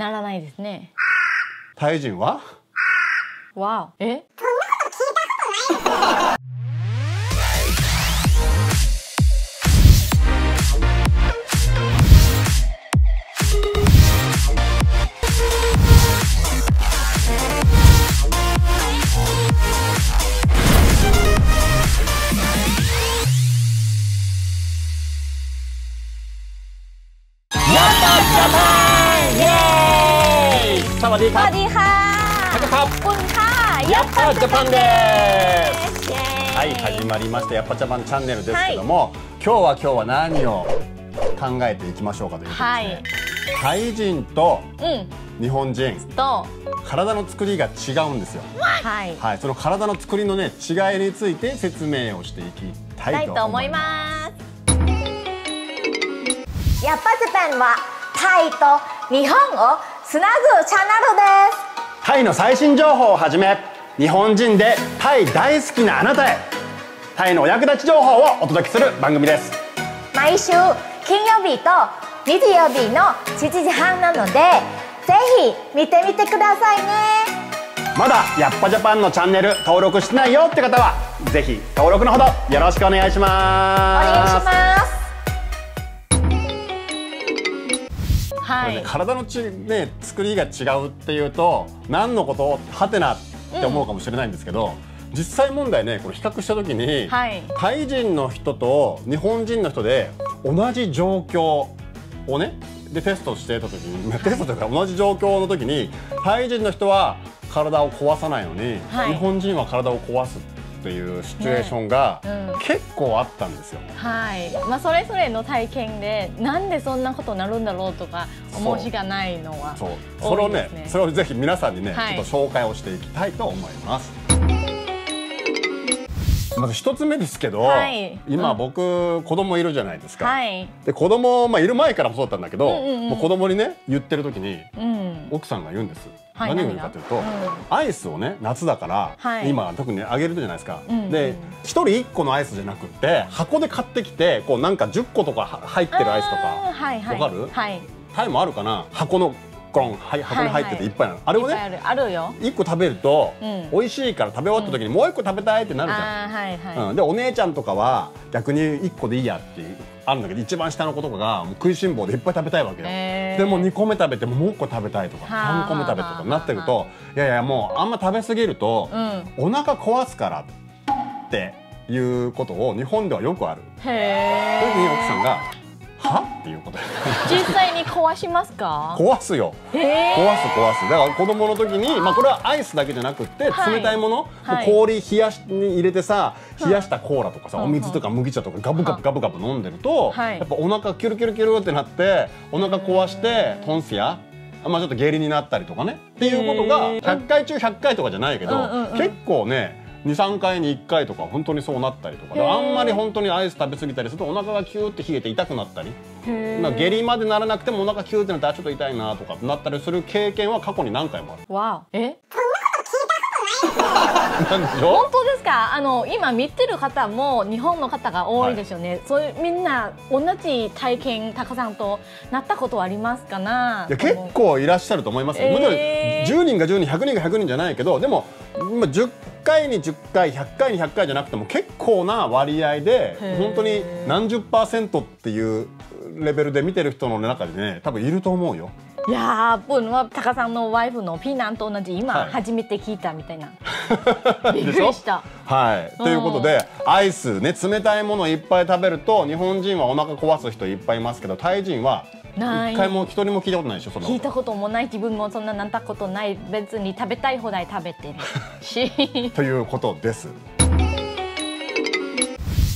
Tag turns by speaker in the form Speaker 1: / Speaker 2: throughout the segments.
Speaker 1: ならないですね。
Speaker 2: タイ人は？
Speaker 1: わお。え？
Speaker 2: วัสดี
Speaker 1: ส
Speaker 2: ครั
Speaker 1: วั
Speaker 2: บ
Speaker 1: สดีค่ะ
Speaker 2: ครับ
Speaker 1: คุณค่ะ
Speaker 2: やっぱジャパンです
Speaker 1: イエーイ
Speaker 2: はい始まりましたやっぱジャパンチャンネルですけども、今日は今日は何を考えていきましょうかということですね、
Speaker 1: はい
Speaker 2: タイ人と
Speaker 1: うん
Speaker 2: 日本人
Speaker 1: と
Speaker 2: 体の作りが違うんですよ
Speaker 1: はい
Speaker 2: はいその体の作りのね違いについて説明をしていきた
Speaker 1: した
Speaker 2: いと思い
Speaker 1: いと思い
Speaker 2: ます
Speaker 1: ますやっぱジャパンはタイと日本を つなぐチャンネルです。
Speaker 2: タイの最新情報をはじめ日本人でタイ大好きなあなたへ。タイのお役立ち情報をお届けする番組です。
Speaker 1: 毎週金曜日と日曜日の7時半なのでぜひ見てみてくださいね。
Speaker 2: まだやっぱジャパンのチャンネル登録してないよって方はぜひ登録のほどよろしくお願いし
Speaker 1: お
Speaker 2: ます。
Speaker 1: 願いしますはい。
Speaker 2: 体のち、ね、作りが違うっていうと何のこと？をはてなって思うかもしれないんですけど、実際問題ねこれ比較した時に、
Speaker 1: はい。
Speaker 2: タイ人の人と日本人の人で同じ状況をねでテストしてた時に、まあテストというか同じ状況の時にタイ人の人は体を壊さないのに、
Speaker 1: はい。
Speaker 2: 日本人は体を壊すっていうシチュエーションが
Speaker 1: ねうん。
Speaker 2: 結構あったんですよ。
Speaker 1: はい、まあそれぞれの体験でなんでそんなことになるんだろうとか思うしかないのは
Speaker 2: そう。それをねそれをぜひ皆さんにね、
Speaker 1: はい。
Speaker 2: ちょっと紹介をしていきたいと思います。まず一つ目ですけど、
Speaker 1: はい。
Speaker 2: 今、
Speaker 1: うん。
Speaker 2: 僕子供いるじゃないですか。
Speaker 1: はい、
Speaker 2: で子供まあいる前からもそうだったんだけど、
Speaker 1: うんうんうん。
Speaker 2: もう子供にね言ってる時に
Speaker 1: うん、
Speaker 2: 奥さんが言うんです。
Speaker 1: はい
Speaker 2: 何を言うかというと、アイスをね夏だから、
Speaker 1: はい。
Speaker 2: 今特にあげるじゃないですか。
Speaker 1: うんうん
Speaker 2: で一人一個のアイスじゃなくって箱で買ってきてこうなんか10個とかは入ってるアイスとか
Speaker 1: はいはい、
Speaker 2: わかる？
Speaker 1: はい、
Speaker 2: タイもあるかな？箱のコロンはい箱に入ってていっぱいなの、あれをね
Speaker 1: いっぱいある。あるよ。
Speaker 2: 一個食べると、
Speaker 1: うん。
Speaker 2: 美味しいから食べ終わった時にもう一個食べたいってなるじゃ
Speaker 1: あーはいはい、
Speaker 2: ん、うん、でお姉ちゃんとかは逆に一個でいいやっていうあるんだけど一番下の子とかがもう食いしん坊でいっぱい食べたいわけよ、
Speaker 1: へー。
Speaker 2: でも2個目食べてももう1個食べたいとか
Speaker 1: はあ。
Speaker 2: 3個目食べとかなってるといやいやもうあんま食べ過ぎると、
Speaker 1: うん。
Speaker 2: お腹壊すからっていうことを日本ではよくある。それに奥さん
Speaker 1: へ
Speaker 2: が「は?」っていうこと。
Speaker 1: 実際に壊しますか？
Speaker 2: 壊すよ。
Speaker 1: へえ。
Speaker 2: 壊す壊す。だから子供の時に、まあ、これはアイスだけじゃなくって、
Speaker 1: はい。
Speaker 2: 冷たいもの、
Speaker 1: はい。
Speaker 2: 氷冷やしに入れてさ冷やしたコーラとかさ、
Speaker 1: うん
Speaker 2: お水とか麦茶とかガブガブガブガブ飲んでると、
Speaker 1: はい。
Speaker 2: やっぱお腹キュルキュルキュルってなってお腹壊してトンスやあまあちょっと下痢になったりとかね。っていうことが
Speaker 1: へー
Speaker 2: 100回中100回とかじゃないけど、
Speaker 1: うんうんうん。
Speaker 2: 結構ね23回に1回とか本当にそうなったりとか。あんまり本当にアイス食べ過ぎたりするとお腹がキューって冷えて痛くなったり。下痢までならなくてもお腹キューってなったらちょっと痛いなとかなったりする経験は過去に何回もある。
Speaker 1: わお。え？本当ですか？あの今見てる方も日本の方が多いですよね、そういうみんな同じ体験たくさんとなったことはありますかな？い
Speaker 2: や結構いらっしゃると思いますよ、
Speaker 1: えー。
Speaker 2: もちろん10人が10人100人が100人じゃないけどでも今10回に10回100回に100回じゃなくても結構な割合で本当に何十パーセントっていうレベルで見てる人の中でね多分いると思うよ。
Speaker 1: いやー僕はタカさんのワイフのピーナンと同じ今、
Speaker 2: はい。
Speaker 1: 初めて聞いたみたいな。びっく
Speaker 2: でしょ
Speaker 1: りした。
Speaker 2: はい、ということでアイスね冷たいものをいっぱい食べると日本人はお腹壊す人いっぱいいますけどタイ人は一回も一人も聞いたことないでしょ？
Speaker 1: 聞いたこともない自分もそんななったことない。別に食べたい放題食べてるし。
Speaker 2: ということです。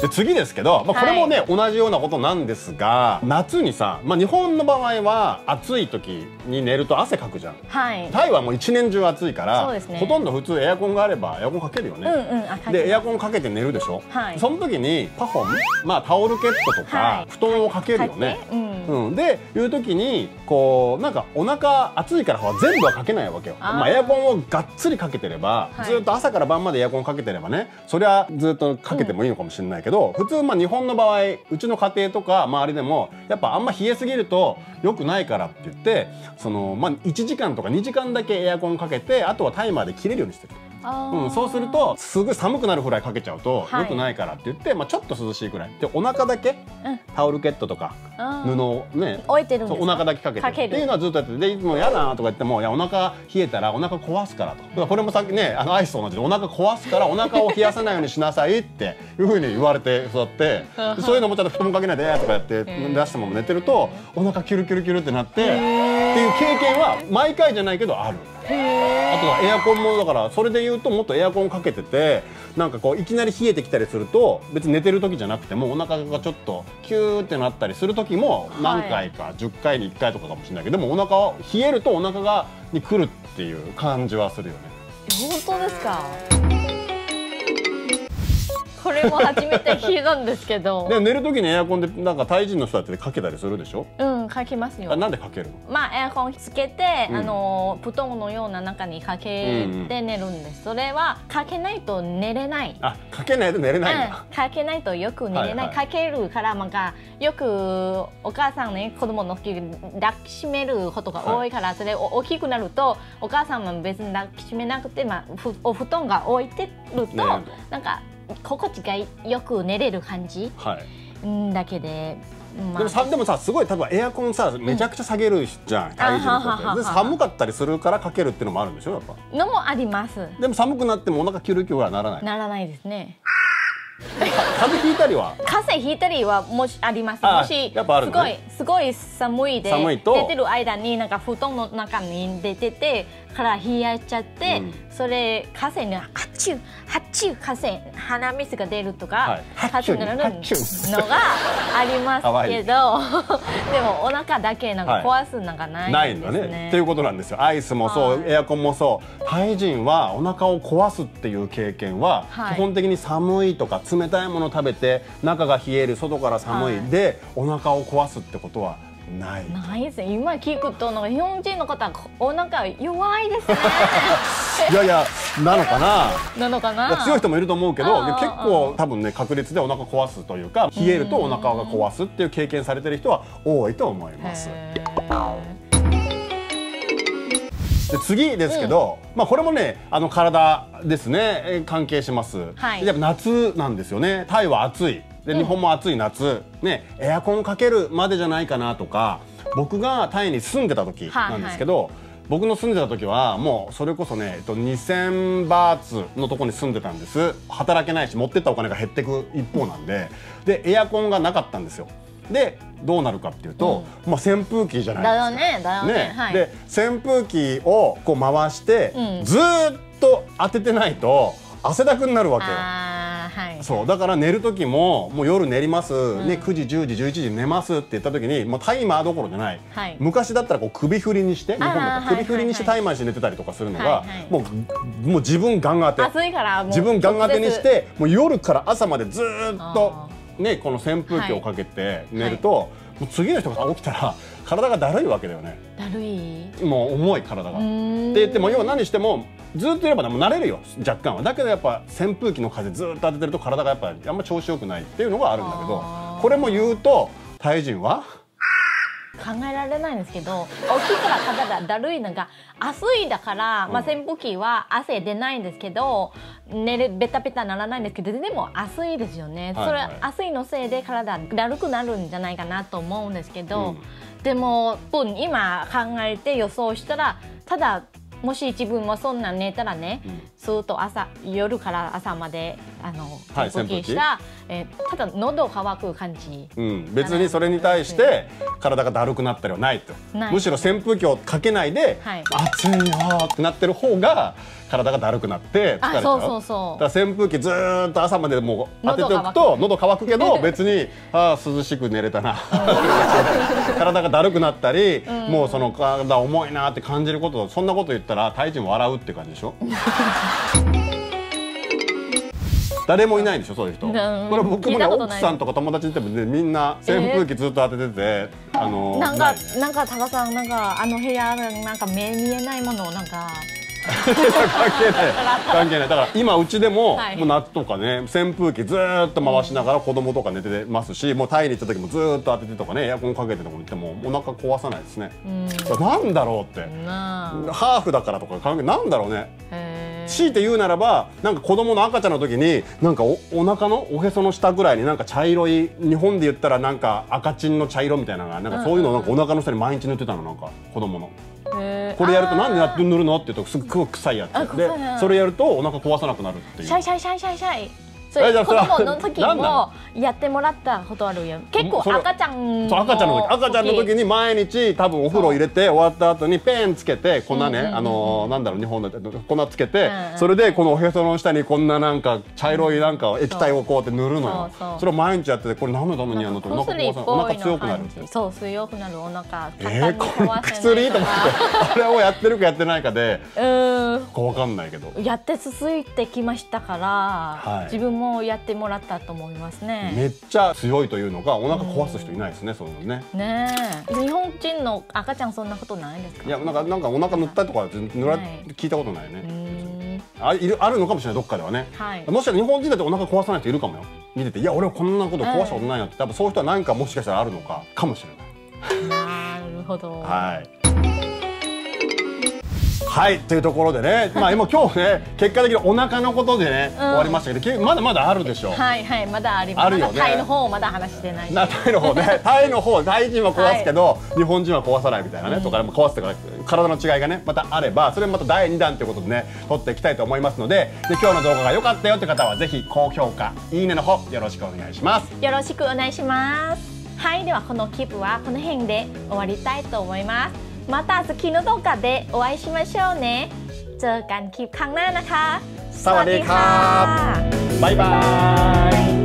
Speaker 2: で次ですけど、まあ、これもね、同じようなことなんですが夏にさ、まあ、日本の場合は暑い時に寝ると汗かくじゃん。
Speaker 1: はい。
Speaker 2: タイはもう一年中暑いから
Speaker 1: ね。
Speaker 2: ほとんど普通エアコンがあればエアコンかけるよね、
Speaker 1: うんうん
Speaker 2: でエアコンかけて寝るでしょ、
Speaker 1: はい。
Speaker 2: その時にパフォン、まあ、タオルケットとか、
Speaker 1: はい。
Speaker 2: 布団をかけるよね。
Speaker 1: うん。
Speaker 2: うん、でいう時にこうなんかお腹暑いから全部はかけないわけよ。まあ、エアコンをがっつりかけてれば、
Speaker 1: はい。
Speaker 2: ずっと朝から晩までエアコンかけてればねそりゃずっとかけてもいいのかもしれないけけど普通まあ日本の場合うちの家庭とか周りでもやっぱあんま冷えすぎると良くないからって言ってその、まあ、1時間とか2時間だけエアコンかけてあとはタイマーで切れるようにしてる。うん、そうするとすぐ寒くなるぐらいかけちゃうと良くないからって言って、まあ、ちょっと涼しいくらい。でお腹だけ、うん、タオルケットとか布をね
Speaker 1: 置いてるんです
Speaker 2: お腹だけかけてっていうのはずっとやっててでいつも嫌だなとか言ってもいやお腹冷えたらお腹壊すからと。だからこれもさっきねあのアイスと同じでお腹壊すからお腹を冷やさないようにしなさいっていうふうに言われて育って。そういうのもちょっと布団かけないでとかやって出したまま寝てるとお腹キュルキュルキュルってなってっていう経験は毎回じゃないけどある。あとはエアコンもだからそれで言うともっとエアコンかけててなんかこういきなり冷えてきたりすると別に寝てる時じゃなくてもお腹がちょっとキューってなったりする時も何回か、はい、10回に1回とかかもしれないけどでもお腹は冷えるとお腹がに来るっていう感じはするよね。
Speaker 1: 本当ですか？これも初めて聞いたんですけど。
Speaker 2: で寝る時にエアコンでなんかタイ人の人だってかけたりするでしょ？
Speaker 1: うんかけますよ。
Speaker 2: なんでかけるの？
Speaker 1: まあエアコンつけて、うん、あの布団のような中にかけて寝るんです、それはかけないと寝れない。
Speaker 2: あかけないと寝れない
Speaker 1: うん、かけないとよく寝れない、はいはい、かけるからなんかよくお母さんね子供の時抱きしめることが多いから、はい、それ大きくなるとお母さんも別に抱きしめなくて、まあ、お布団が置いてるとなんか心地がよく寝れる感じ、はい、だけで。
Speaker 2: まあ、でもさでもさすごい多分エアコンさめちゃくちゃ下げるじゃん、うん、体重ので寒かったりするからかけるっていうのもあるんでしょやっぱ。
Speaker 1: のもあります。
Speaker 2: でも寒くなってもお腹キュルキュルはならない。
Speaker 1: ならないですね。
Speaker 2: 風邪ひいたりは？
Speaker 1: 風邪ひいたりはもしあります。もしやっぱある、ね、すごいすごい寒いで寒いと？出てる間になんか布団の中に出ててから冷やしちゃって、うん、それ風にハッチュハッチュ風鼻水が出るとか、はい、風になるのがありますけど でもお腹だけなんか壊すのがないんですね。はい、ないんだね。
Speaker 2: っていうことなんですよ。アイスもそう、エアコンもそう。タイ人はお腹を壊すっていう経験は、はい、基本的に寒いとか冷たいもの食べて中が冷える外から寒い。で、お腹を壊すってことはない。
Speaker 1: ないですね。今聞くとなんか日本人の方お腹弱いですね。
Speaker 2: いやいやなのかな？
Speaker 1: なのかな？
Speaker 2: 強い人もいると思うけど結構多分ね確率でお腹壊すというか冷えるとお腹が壊すっていう経験されてる人は多いと思います。で次ですけど、うん、まあこれもねあの体ですね。関係します、はい、やっぱ夏なんですよね。タイは暑いで日本も暑い夏、ね、エアコンかけるまでじゃないかなとか僕がタイに住んでた時なんですけど、はいはい、僕の住んでた時はもうそれこそね、えっと、2000バーツのとこに住んでたんです。働けないし持ってったお金が減っていく一方なんで。でエアコンがなかったんですよ。でどうなるかっていうと、うん、まあ扇風機じゃないですか。だよ
Speaker 1: ねだよね。ね。はい、
Speaker 2: で扇風機をこう回して、うん、ずっと当ててないと汗だくになるわけよ。はい、そうだから寝る時ももう夜寝ります、うん、ね、9時10時11時寝ますって言った時にもうタイマーどころじゃない、はい、昔だったらこう首振りにして日本だと首振りにしてタイマーして寝てたりとかするのが、もうもう自分ガン当て自分ガン当てにしてもう夜から朝までずっと、ね、この扇風機をかけて寝ると、もう次の人が起きたら体がだるいわけだよね。
Speaker 1: だるい？
Speaker 2: もう重い体が。って言っても要は何してもずっといれば、慣れるよ若干は。だけどやっぱ扇風機の風ずっと当ててると体がやっぱりあんま調子よくないっていうのがあるんだけどこれも言うとタイ人は？
Speaker 1: 考えられないんですけど大きいから体だるいのが暑いだから、まあ、扇風機は汗出ないんですけど寝るベタベタならないんですけどでも暑いですよね、はいはい、それ暑いのせいで体だるくなるんじゃないかなと思うんですけど、うん、でも今考えて予想したらただもし自分もそんな寝たらね、うん、ずっと朝夜から朝まであの扇風機した、えー、ただ喉乾く感じ、
Speaker 2: うん、別にそれに対して体がだるくなったりはないと。むしろ扇風機をかけないで、はい、暑いよってなってる方が体がだるくなって疲れちゃう。そうそうそう。だから扇風機ずっと朝までもう当てておくと喉乾く。けど別にああ涼しく寝れたな。体がだるくなったり、うん、もうその体重いなって感じることそんなこと言ったら体重も笑うって感じでしょ？誰もいないでしょそういう人、これ僕もね奥さんとか友達っても、ね、みんな扇風機ずっと当ててて、えー、あの
Speaker 1: なんか、ね、なんか高さんなんかあの部屋なんか目見えないものをなんか。
Speaker 2: 関係ない。関係ない。だから今うちでも,、
Speaker 1: はい。
Speaker 2: もう夏とかね扇風機ずーっと回しながら子供とか寝てますし、もうタイに行った時もずーっと当ててとかねエアコンかけてとか言ってもお腹壊さないですね、なんだろうって、ハーフだからとか関係なんだろうね強いて言うならばなんか子供の赤ちゃんの時になんかおお腹のおへその下ぐらいになんか茶色い日本で言ったらなんか赤チンの茶色みたいなのがなんかそういうのをなんかお腹の下に毎日塗ってたのなんか子供の。これやるとなんでやって
Speaker 1: あ
Speaker 2: 塗るのって言うとすっごい臭いやつ
Speaker 1: あ
Speaker 2: でそれやるとお腹壊さなくなるっていう。
Speaker 1: ーシャイシャイシャイシャイシャイそれ子
Speaker 2: えじゃあそれは
Speaker 1: 供の時もやってもらったことあるよ結構赤ちゃん
Speaker 2: そう赤ちゃんの時。赤ちゃんの時に毎日多分お風呂入れて終わった後にペンつけて粉ね、
Speaker 1: うんうんうん
Speaker 2: あのーなんだろう日本だと粉つけて、
Speaker 1: うんうん
Speaker 2: それでこのおへその下にこんななんか茶色いなんか液体をこうやって塗るのよ。
Speaker 1: そ
Speaker 2: れを毎日やっててこれ何のためにやるの？ってお腹強くなる。って
Speaker 1: そう強くなる。お腹
Speaker 2: え
Speaker 1: 簡単に
Speaker 2: ー、これ
Speaker 1: 壊せない
Speaker 2: 薬？と思って。あれをやってるかやってないかで
Speaker 1: うーん
Speaker 2: 分かんないけど。
Speaker 1: やって続いてきましたから、
Speaker 2: はい。
Speaker 1: 自分もやってもらったと思いますね。
Speaker 2: めっちゃ強いというのがお腹壊す人いないですねそういうのね。
Speaker 1: ねえ。日本人の赤ちゃんそんなことないですか？
Speaker 2: いやなんかなんかお腹塗ったりとか塗ら
Speaker 1: はい。
Speaker 2: 聞いたことないうねあいるあるのかもしれないどっかではね。
Speaker 1: はい。
Speaker 2: もしかしたら日本人だってお腹壊さない人いるかもよ。見てていや俺はこんなこと壊したことないなって。多分そういう人は何かもしかしたらあるのかかもしれない。
Speaker 1: なるほど。
Speaker 2: はいはいというところでねまあ今今日ね結果的にお腹のことでね、終わりましたけどけまだまだあるでしょう
Speaker 1: はいはいまだあります。
Speaker 2: あるよね
Speaker 1: タイの方まだ話してない。
Speaker 2: なタイの方ね タイの方タイ人は壊すけど、日本人は壊さないみたいなね、とかも壊すとか体の違いがねまたあればそれまた第2弾ということでね撮っていきたいと思いますのでで今日の動画が良かったよって方はぜひ高評価いいねの方よろしくお願いします
Speaker 1: よろしくお願いします。はい、ではこのキープはこの辺で終わりたいと思います。 มาตาสกิโนโตกะเดโอไอชิมาเชเนะเจอกันคลิปครั้งหน้านะคะ
Speaker 2: สวัสดีครับ บ๊ายบาย